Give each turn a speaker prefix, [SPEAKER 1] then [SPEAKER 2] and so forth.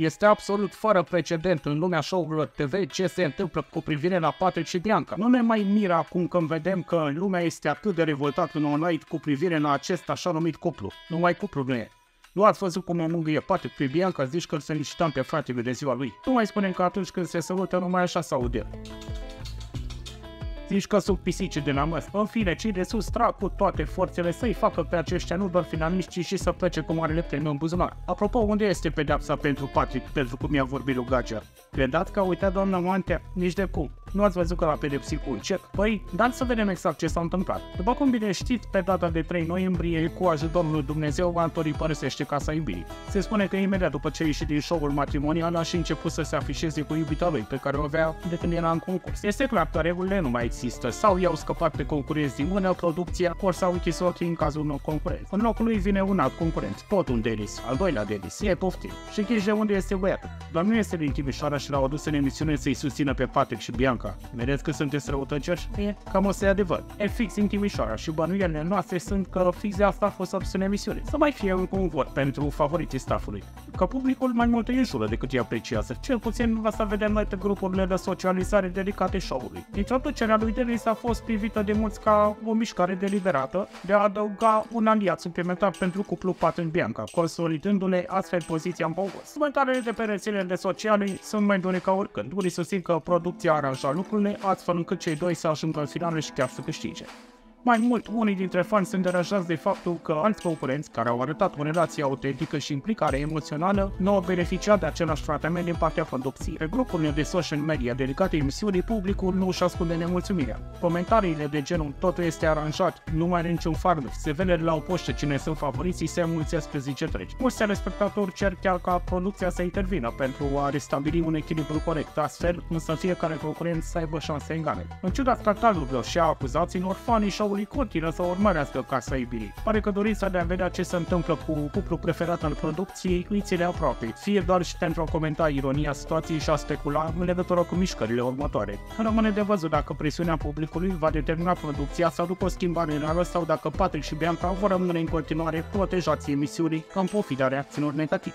[SPEAKER 1] Este absolut fără precedent în lumea show-urilor TV ce se întâmplă cu privire la Patrick și Bianca. Nu ne mai miră acum când vedem că lumea este atât de revoltată în online cu privire la acest așa numit cuplu. Numai cuplu nu e. Nu ați văzut cum o mângâie Patrick pe Bianca, zici că îl felicitam pe fratele de ziua lui. Nu mai spunem că atunci când se sărută numai așa se aude. Zici că sunt pisici de la măs. În fine, cei de sus trag cu toate forțele să-i facă pe aceștia nu doar finaliști, ci și să plece cu marele premiu în buzunar. Apropo, unde este pedepsa pentru Patrick pentru cum i-a vorbit lui Gagea? Credați că a uitat doamna Mantea? Nici de cum. Nu ați văzut că l-a pedepsit cu un cec? Păi, dar să vedem exact ce s-a întâmplat. După cum bine știți, pe data de 3 noiembrie, cu ajutorul lui Dumnezeu, Antorii părăsește casa iubirii. Se spune că imediat după ce a ieșit din show-ul matrimonial a și început să se afișeze cu iubita lui, pe care o avea de când era în concurs. Este clar că regulile nu mai există, sau i-au scăpat pe concurenți din mână producția, ori s-au închis ochii în cazul unor concurenți. În locul lui vine un alt concurent, tot un Denis, al doilea Denis, e poftim. Și ghiși de unde este băiatul. Dar nu este din Timișoara și l-au adus în emisiune să-i susțină pe Patrick și Bianca. Vedeți că sunteți răutăcioși? E cam o să adevăr. E fix în Timișoara și bănuielile noastre sunt că fix de asta a fost adus în emisiune. Să mai fie încă un vot pentru favoriții staffului. Că publicul mai mult îi înșură decât îi apreciază. Cel puțin să vedem noi pe grupurile de socializare dedicate show-ului. Introducerea lui Denis a fost privită de mulți ca o mișcare deliberată de a adăuga un aliat suplimentar pentru cuplul Patrick Bianca, consolidându-le astfel poziția în concurs. Comentariile de pe rețelele sociale sunt mai dure ca oricând. Unii susțin că producția aranja lucrurile astfel încât cei doi să ajungă în finală și chiar să câștige. Mai mult, unii dintre fani sunt deranjați de faptul că alți concurenți care au arătat o relație autentică și implicare emoțională nu au beneficiat de același tratament din partea producției. Pe grupurile de social media dedicate emisiunii, publicul nu își ascunde nemulțumirea. Comentariile de genul totul este aranjat, nu mai are niciun farmec, se vede la o poștă cine sunt favoriții se înmulțesc pe zi ce trece. Mulți telespectatori cer chiar ca producția să intervină pentru a restabili un echilibru corect, astfel însă fiecare concurent să aibă șanse egale. În ciuda scandalului și a acuzațiilor, fanii și show-ului continuă să urmărească Casa Iubirii. Pare că dorința de a vedea ce se întâmplă cu cuplul preferat al producției îi ține aproape, fie doar și pentru a comenta ironia situației și a specula în legătură cu mișcările următoare. Rămâne de văzut dacă presiunea publicului va determina producția sau după schimbare rară sau dacă Patrick și Bianca vor rămâne în continuare protejați emisiunii în pofida reacțiilor negative.